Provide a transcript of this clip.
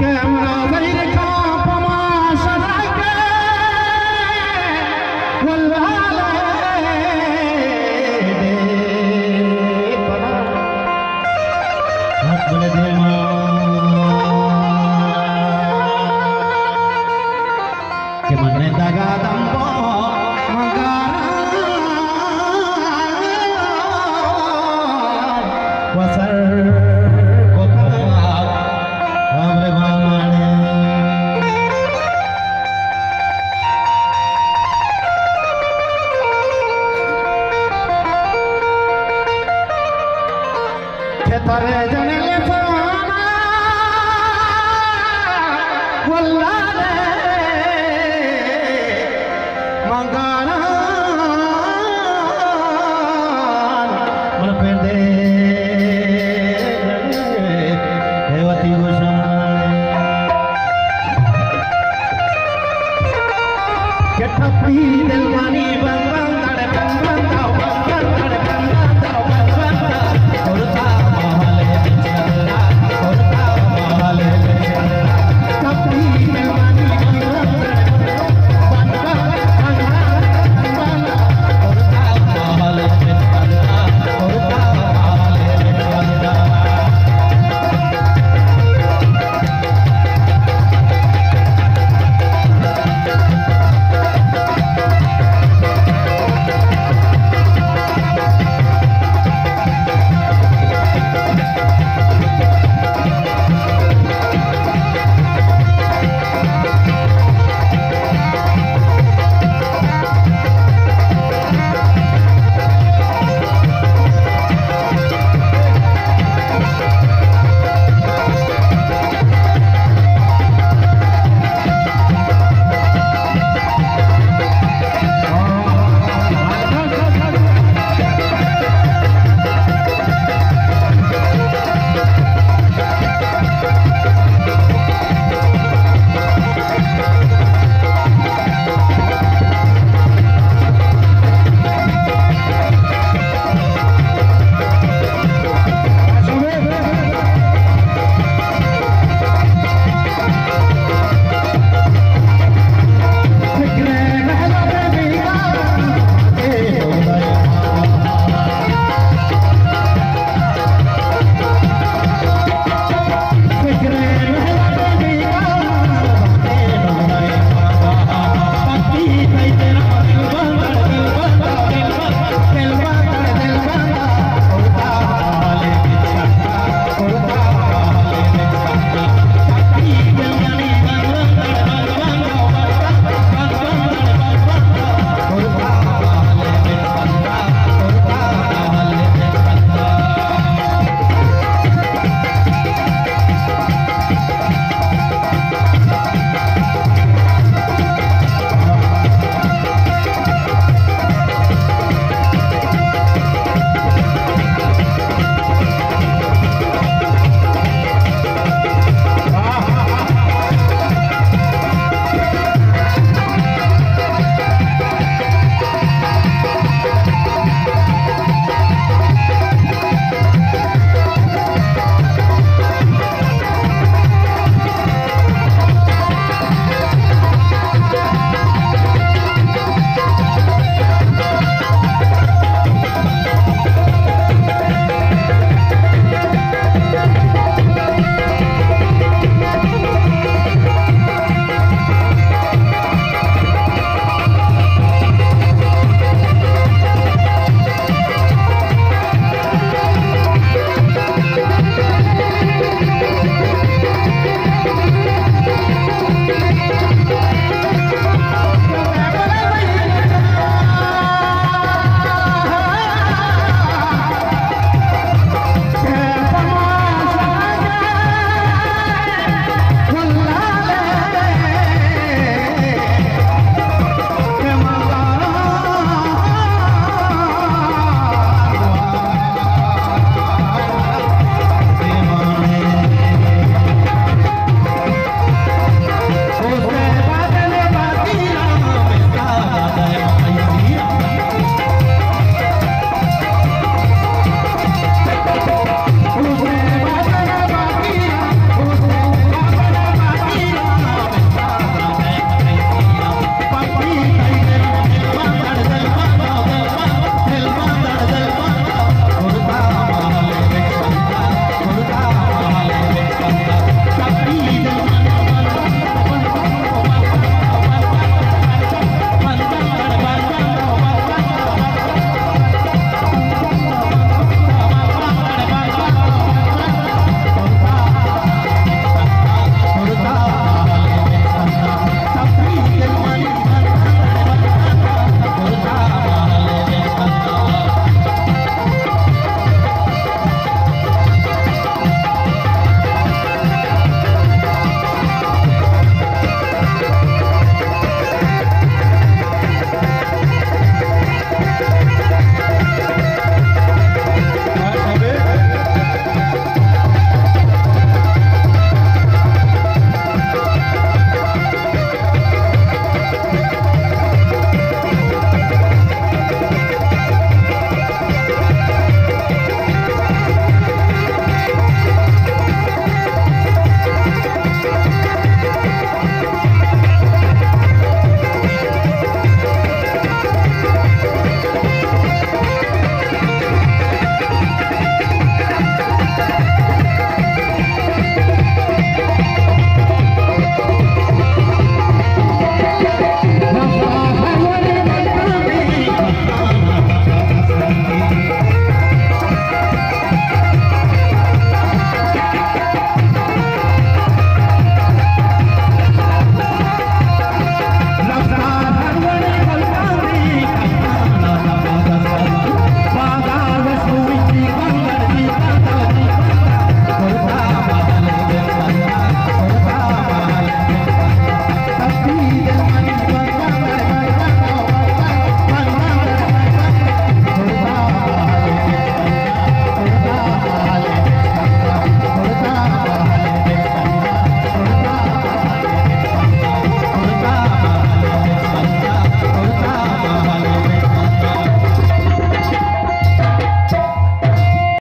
તારે Pindalwani Bhai